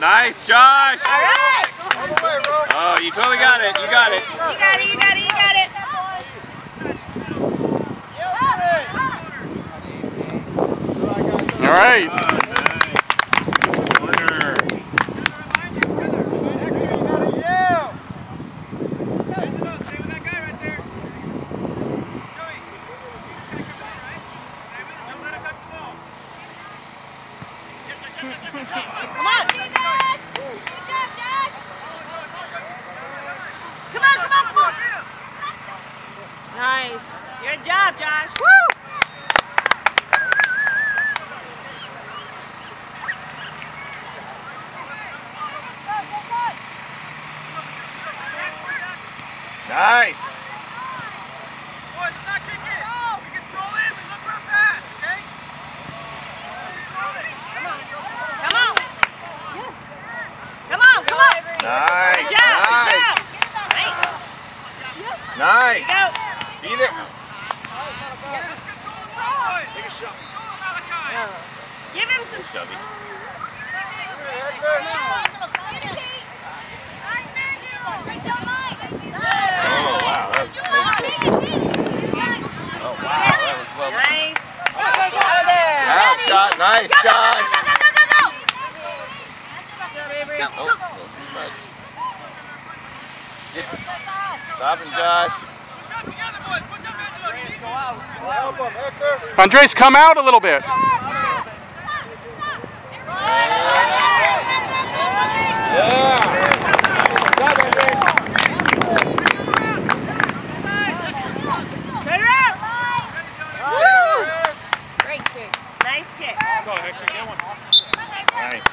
Nice, Josh. All right. Oh, you totally got it. You got it. You got it, you got it, you got it. All right. Winner. Come on. Come on, come on, come on. Nice. Good job, Josh. Woo! Nice. Come on. Come on, come on. Nice. Good job, nice. good job. Nice. Nice. Go. Be there. Give him some. Chubby. Oh, wow. That was Oh, wow. That was lovely. Nice. Out, Josh. Nice, Go, go, go, go, go, go, go, go. Oh, a little too much. Stop him, Josh. Andres, come out a little bit. Yeah. Turn around. Woo! Great kick. Nice kick. Nice.